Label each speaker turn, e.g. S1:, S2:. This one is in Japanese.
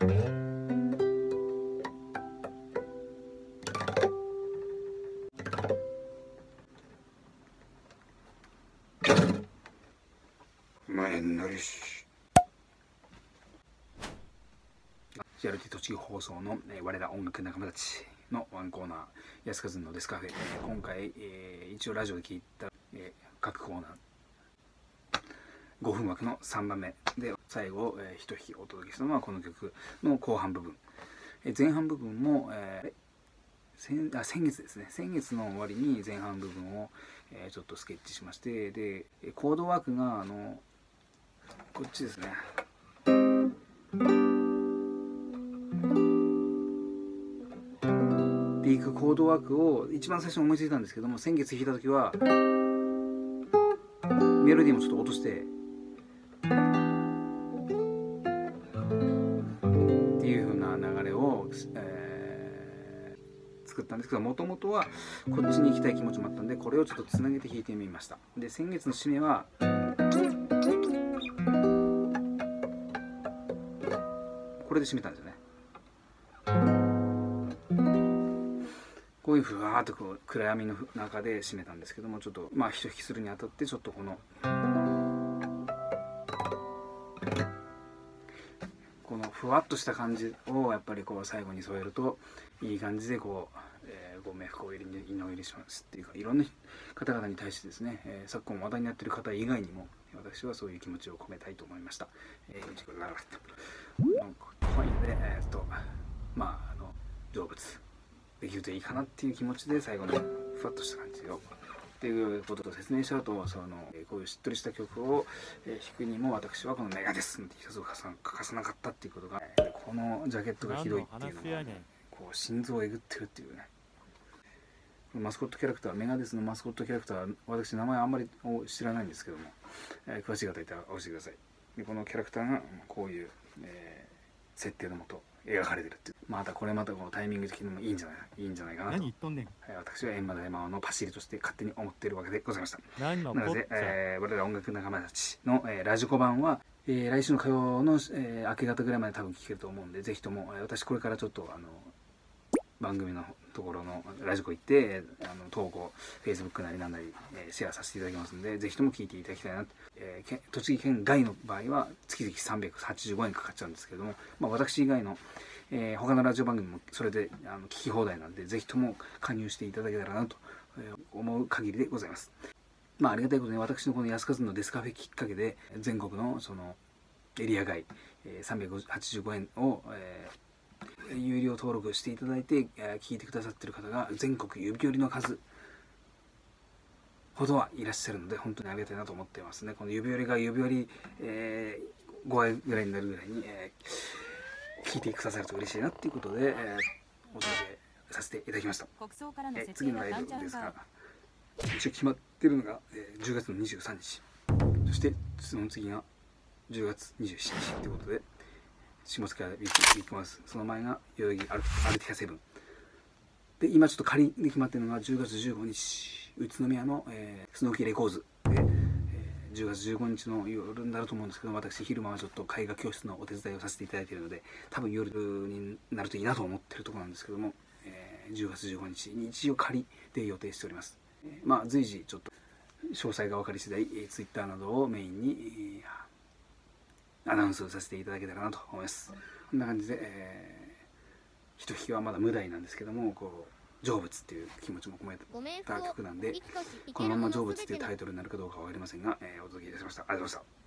S1: Mm-hmm. 前のりし CRT 栃木放送の、えー我ら音楽仲間たちのワンコーナー安和のデスカフェ、えー今回、えー一応ラジオで聞いた、えー各コーナー5分枠の3番目で最後、えー、一弾きお届けしたのはこの曲の後半部分、えー前半部分も、えー先あ先月ですね。先月の終わりに前半部分を、えーちょっとスケッチしましてでコードワークがあのこっちですね。っていくコードワークを一番最初に思いついたんですけども先月弾いた時はメロディーもちょっと落としてっていう風な流れを、えー作ったんですけどもともとはこっちに行きたい気持ちもあったんでこれをちょっとつなげて弾いてみました。で先月の締めはれで締めたんですよねこういうふわーっとこう暗闇の中で締めたんですけどもちょっとまあ一弾きするにあたってちょっとこのこのふわっとした感じをやっぱりこう最後に添えるといい感じでこう、えーご冥福を入れに祈りしますっていうかいろんな方々に対してですね、えー昨今話題になっている方以外にも私はそういう気持ちを込めたいと思いました。えー、なんか怖いので、えーっとまああの成仏できるといいかなっていう気持ちで最後にふわっとした感じをっていうことを説明しちゃうとそのえーこういうしっとりした曲を、えー弾くにも私はこの「メガです」って一つを欠かさ欠かさなかったっていうことが、えーこのジャケットがひどいっていうのが、ね、こう心臓をえぐってるっていうね。マスコットキャラクターメガデスのマスコットキャラクター私名前あんまり知らないんですけども、えー詳しい方いたら教えてください。でこのキャラクターがまあこういう、えー設定のもと描かれてるっていう。またこれまたこのタイミング的にもいいんじゃないいいんじゃないかなと。
S2: 何言っとんね
S1: 私は閻魔大魔王のパシリとして勝手に思っているわけでございました
S2: 何の
S1: なので、えー我ら音楽仲間たちの、えーラジコ版は、えー来週の火曜の、えー明け方ぐらいまで多分聞けると思うんでぜひとも、えー私これからちょっとあの番組のところのラジコ行ってあの投稿 Facebook なりなんなり、えーシェアさせていただきますのでぜひとも聞いていただきたいなと、えー栃木県外の場合は月々385円かかっちゃうんですけども、まあ、私以外のえー他のラジオ番組もそれであの聞き放題なんでぜひとも加入していただけたらなと思う限りでございます。まあありがたいことに私のこの安和のデスカフェきっかけで全国のそのエリア外、えー385円を、えー有料登録していただいて、えー聞いてくださってる方が全国指折りの数ほどはいらっしゃるので本当にありがたいなと思っていますね。この指折りが指折り、えー5倍ぐらいになるぐらいに、えー聞いてくださると嬉しいなっていうことで、えーお届けさせていただきました。次のライブですが一応決まってるのが、えー10月の23日。そしてその次が10月27日ということで下塚ビッグビッグマウスその前が代々木アルアルティカセブン。で今ちょっと仮に決まってるのが10月15日宇都宮の、えースノーキーレコーズ。で、えー10月15日の夜になると思うんですけど私昼間はちょっと絵画教室のお手伝いをさせていただいているので多分夜になるといいなと思ってるところなんですけども、えー10月15日に一応仮で予定しております、えーまあ随時ちょっと詳細が分かり次第、えー、ツイッターなどをメインに、えーアナウンスさせていただけたらなと思います。こんな感じで、えー、一弾きはまだ無題なんですけどもこう成仏っていう気持ちも込めた曲なんでこのまま成仏っていうタイトルになるかどうかは分かりませんが、えーお届けいたしました。ありがとうございました